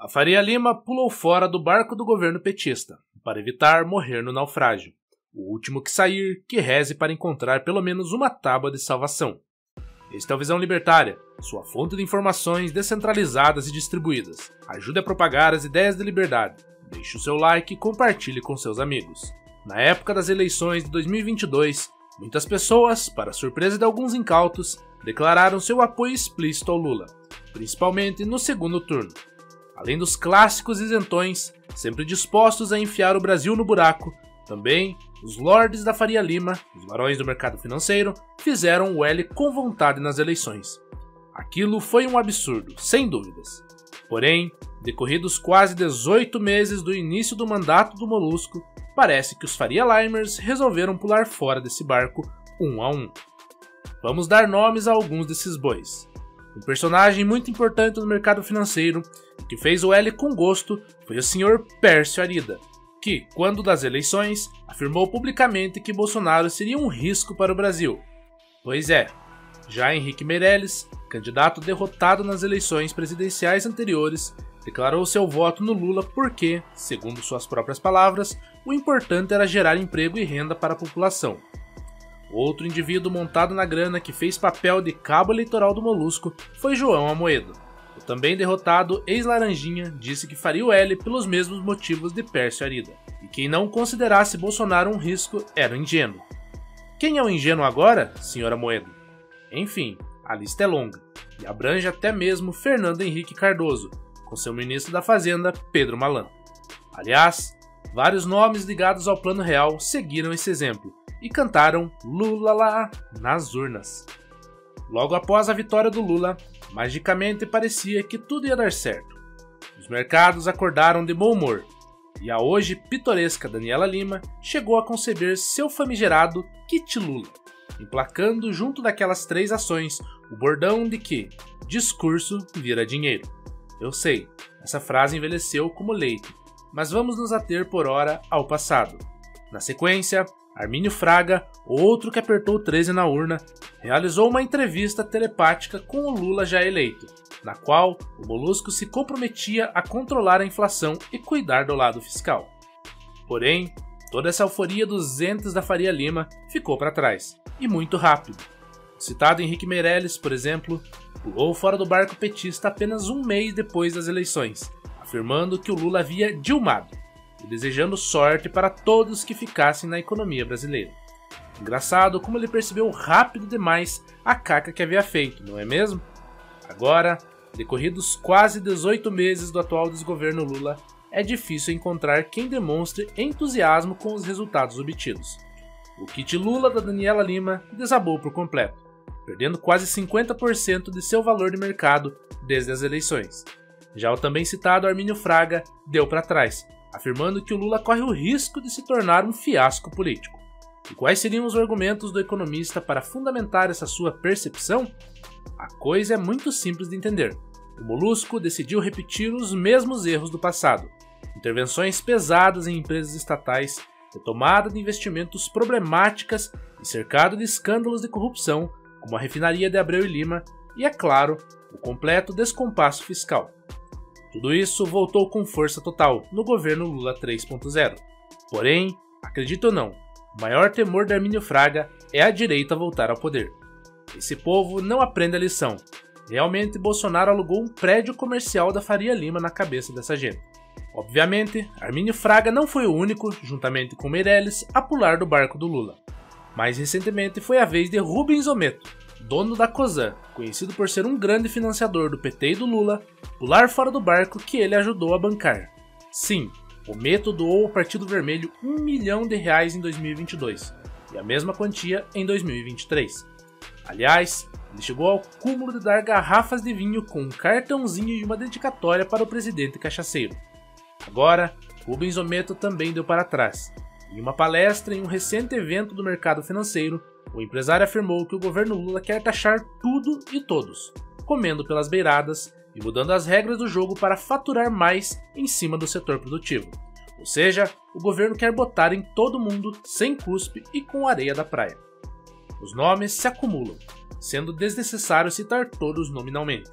A Faria Lima pulou fora do barco do governo petista para evitar morrer no naufrágio. O último que sair, que reze para encontrar pelo menos uma tábua de salvação. Este é o Visão Libertária, sua fonte de informações descentralizadas e distribuídas. Ajude a propagar as ideias de liberdade. Deixe o seu like e compartilhe com seus amigos. Na época das eleições de 2022, muitas pessoas, para surpresa de alguns incautos, declararam seu apoio explícito ao Lula, principalmente no segundo turno além dos clássicos isentões, sempre dispostos a enfiar o Brasil no buraco, também os lords da Faria Lima, os barões do mercado financeiro, fizeram o L com vontade nas eleições. Aquilo foi um absurdo, sem dúvidas. Porém, decorridos quase 18 meses do início do mandato do Molusco, parece que os Faria Limers resolveram pular fora desse barco um a um. Vamos dar nomes a alguns desses bois. Um personagem muito importante no mercado financeiro que fez o L com gosto foi o Sr. Pércio Arida, que, quando das eleições, afirmou publicamente que Bolsonaro seria um risco para o Brasil. Pois é, já Henrique Meirelles, candidato derrotado nas eleições presidenciais anteriores, declarou seu voto no Lula porque, segundo suas próprias palavras, o importante era gerar emprego e renda para a população. Outro indivíduo montado na grana que fez papel de cabo eleitoral do Molusco foi João Amoedo. O também derrotado ex-Laranjinha disse que faria o L pelos mesmos motivos de Pércio Arida, e quem não considerasse Bolsonaro um risco era ingênuo. Quem é o ingênuo agora, senhora Moedo? Enfim, a lista é longa, e abrange até mesmo Fernando Henrique Cardoso, com seu ministro da Fazenda, Pedro Malan. Aliás, vários nomes ligados ao Plano Real seguiram esse exemplo, e cantaram Lula lá nas urnas. Logo após a vitória do Lula, magicamente parecia que tudo ia dar certo. Os mercados acordaram de bom humor, e a hoje pitoresca Daniela Lima chegou a conceber seu famigerado Kit Lula, emplacando junto daquelas três ações o bordão de que discurso vira dinheiro. Eu sei, essa frase envelheceu como leite, mas vamos nos ater por hora ao passado. Na sequência, Armínio Fraga, outro que apertou 13 na urna, realizou uma entrevista telepática com o Lula já eleito, na qual o Molusco se comprometia a controlar a inflação e cuidar do lado fiscal. Porém, toda essa euforia dos entes da Faria Lima ficou para trás, e muito rápido. O citado Henrique Meirelles, por exemplo, pulou fora do barco petista apenas um mês depois das eleições, afirmando que o Lula havia dilmado e desejando sorte para todos que ficassem na economia brasileira. Engraçado como ele percebeu rápido demais a caca que havia feito, não é mesmo? Agora, decorridos quase 18 meses do atual desgoverno Lula, é difícil encontrar quem demonstre entusiasmo com os resultados obtidos. O kit Lula da Daniela Lima desabou por completo, perdendo quase 50% de seu valor de mercado desde as eleições. Já o também citado Armínio Fraga deu para trás, afirmando que o Lula corre o risco de se tornar um fiasco político. E quais seriam os argumentos do economista para fundamentar essa sua percepção? A coisa é muito simples de entender. O Molusco decidiu repetir os mesmos erros do passado: intervenções pesadas em empresas estatais, retomada de investimentos problemáticas e cercado de escândalos de corrupção, como a refinaria de Abreu e Lima, e, é claro, o completo descompasso fiscal. Tudo isso voltou com força total no governo Lula 3.0. Porém, acredito ou não, o maior temor de Armínio Fraga é a direita voltar ao poder. Esse povo não aprende a lição. Realmente, Bolsonaro alugou um prédio comercial da Faria Lima na cabeça dessa gente. Obviamente, Armínio Fraga não foi o único, juntamente com Meirelles, a pular do barco do Lula. Mais recentemente foi a vez de Rubens Ometo, dono da COSAN, conhecido por ser um grande financiador do PT e do Lula, pular fora do barco que ele ajudou a bancar. Sim, o Meto doou ao Partido Vermelho um milhão de reais em 2022 e a mesma quantia em 2023. Aliás, ele chegou ao cúmulo de dar garrafas de vinho com um cartãozinho e uma dedicatória para o presidente cachaceiro. Agora, Rubens Ometo também deu para trás. Em uma palestra em um recente evento do mercado financeiro, o empresário afirmou que o governo Lula quer taxar tudo e todos, comendo pelas beiradas e mudando as regras do jogo para faturar mais em cima do setor produtivo. Ou seja, o governo quer botar em todo mundo sem cuspe e com areia da praia. Os nomes se acumulam, sendo desnecessário citar todos nominalmente.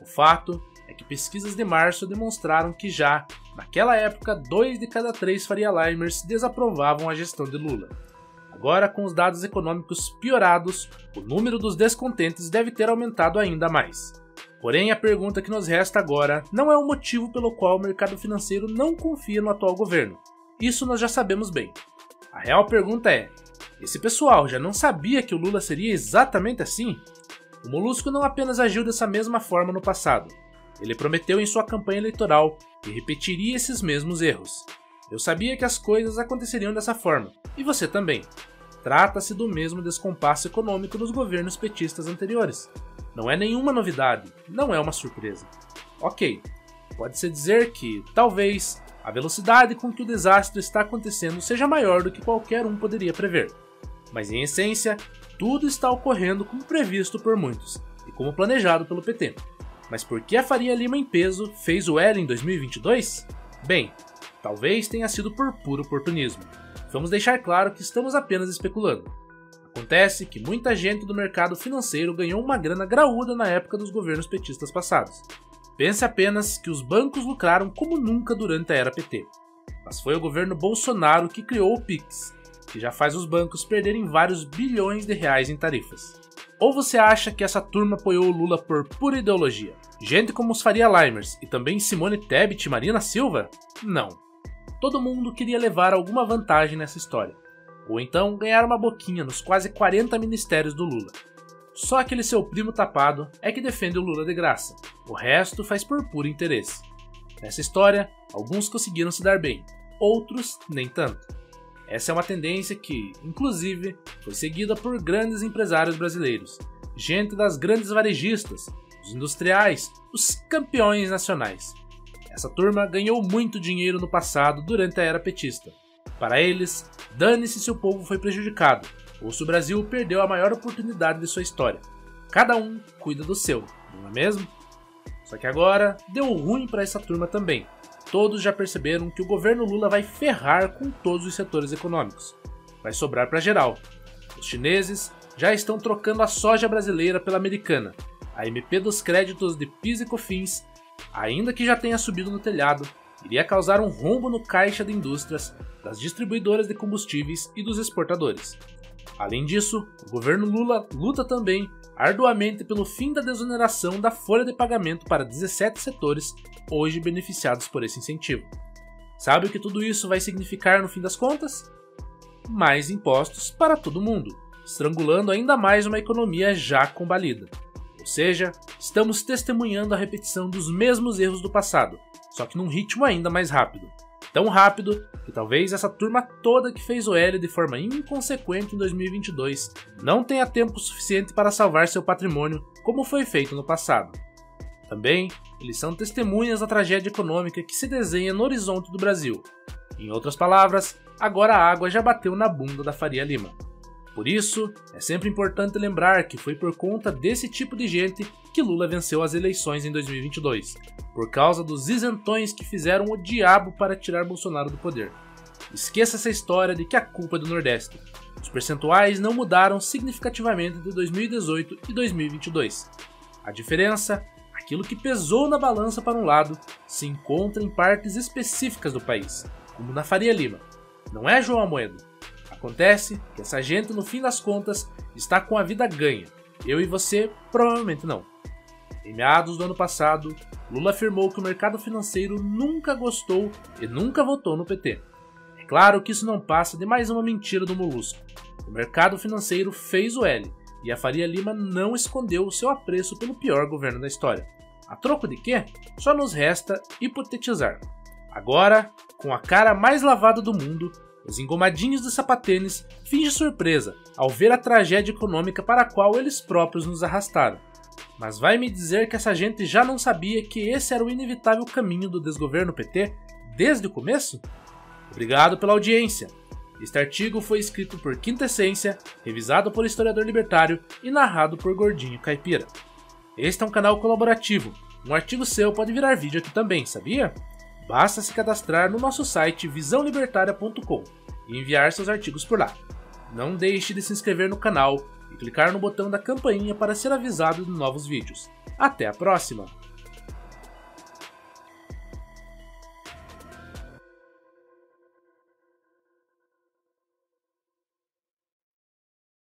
O fato é que pesquisas de março demonstraram que já, naquela época, dois de cada três Faria Limers desaprovavam a gestão de Lula. Agora, com os dados econômicos piorados, o número dos descontentes deve ter aumentado ainda mais. Porém, a pergunta que nos resta agora não é o motivo pelo qual o mercado financeiro não confia no atual governo. Isso nós já sabemos bem. A real pergunta é: esse pessoal já não sabia que o Lula seria exatamente assim? O Molusco não apenas agiu dessa mesma forma no passado, ele prometeu em sua campanha eleitoral que repetiria esses mesmos erros. Eu sabia que as coisas aconteceriam dessa forma, e você também. Trata-se do mesmo descompasso econômico dos governos petistas anteriores. Não é nenhuma novidade, não é uma surpresa. Ok, pode-se dizer que, talvez, a velocidade com que o desastre está acontecendo seja maior do que qualquer um poderia prever. Mas em essência, tudo está ocorrendo como previsto por muitos e como planejado pelo PT. Mas por que a Faria Lima em peso fez o L em 2022? Bem, talvez tenha sido por puro oportunismo. Vamos deixar claro que estamos apenas especulando. Acontece que muita gente do mercado financeiro ganhou uma grana graúda na época dos governos petistas passados. Pense apenas que os bancos lucraram como nunca durante a era PT. Mas foi o governo Bolsonaro que criou o Pix, que já faz os bancos perderem vários bilhões de reais em tarifas. Ou você acha que essa turma apoiou o Lula por pura ideologia? Gente como os Faria Limers e também Simone Tebet e Marina Silva? Não. Todo mundo queria levar alguma vantagem nessa história. Ou então ganhar uma boquinha nos quase 40 ministérios do Lula. Só aquele seu primo tapado é que defende o Lula de graça. O resto faz por puro interesse. Nessa história, alguns conseguiram se dar bem, outros nem tanto. Essa é uma tendência que, inclusive, foi seguida por grandes empresários brasileiros, gente das grandes varejistas, os industriais, os campeões nacionais. Essa turma ganhou muito dinheiro no passado durante a era petista. Para eles, dane-se se o povo foi prejudicado, ou se o Brasil perdeu a maior oportunidade de sua história. Cada um cuida do seu, não é mesmo? Só que agora deu ruim para essa turma também, todos já perceberam que o governo Lula vai ferrar com todos os setores econômicos. Vai sobrar para geral. Os chineses já estão trocando a soja brasileira pela americana. A MP dos créditos de PIS e COFINS, ainda que já tenha subido no telhado, iria causar um rombo no caixa de indústrias, das distribuidoras de combustíveis e dos exportadores. Além disso, o governo Lula luta também arduamente pelo fim da desoneração da folha de pagamento para 17 setores hoje beneficiados por esse incentivo. Sabe o que tudo isso vai significar no fim das contas? Mais impostos para todo mundo, estrangulando ainda mais uma economia já combalida. Ou seja, estamos testemunhando a repetição dos mesmos erros do passado, só que num ritmo ainda mais rápido. Tão rápido que talvez essa turma toda que fez o L de forma inconsequente em 2022 não tenha tempo suficiente para salvar seu patrimônio como foi feito no passado. Também, eles são testemunhas da tragédia econômica que se desenha no horizonte do Brasil. Em outras palavras, agora a água já bateu na bunda da Faria Lima. Por isso, é sempre importante lembrar que foi por conta desse tipo de gente que Lula venceu as eleições em 2022, por causa dos isentões que fizeram o diabo para tirar Bolsonaro do poder. Esqueça essa história de que a culpa é do Nordeste. Os percentuais não mudaram significativamente de 2018 e 2022. A diferença, aquilo que pesou na balança para um lado, se encontra em partes específicas do país, como na Faria Lima. Não é João Amoedo, Acontece que essa gente, no fim das contas, está com a vida ganha. Eu e você, provavelmente não. Em meados do ano passado, Lula afirmou que o mercado financeiro nunca gostou e nunca votou no PT. É claro que isso não passa de mais uma mentira do Molusco. O mercado financeiro fez o L e a Faria Lima não escondeu o seu apreço pelo pior governo da história. A troco de quê? Só nos resta hipotetizar. Agora, com a cara mais lavada do mundo, os engomadinhos do sapatênis fingem surpresa ao ver a tragédia econômica para a qual eles próprios nos arrastaram. Mas vai me dizer que essa gente já não sabia que esse era o inevitável caminho do desgoverno PT desde o começo? Obrigado pela audiência. Este artigo foi escrito por Quinta Essência, revisado por historiador libertário e narrado por Gordinho Caipira. Este é um canal colaborativo. Um artigo seu pode virar vídeo aqui também, sabia? Basta se cadastrar no nosso site visãolibertaria.com e enviar seus artigos por lá. Não deixe de se inscrever no canal e clicar no botão da campainha para ser avisado de novos vídeos. Até a próxima!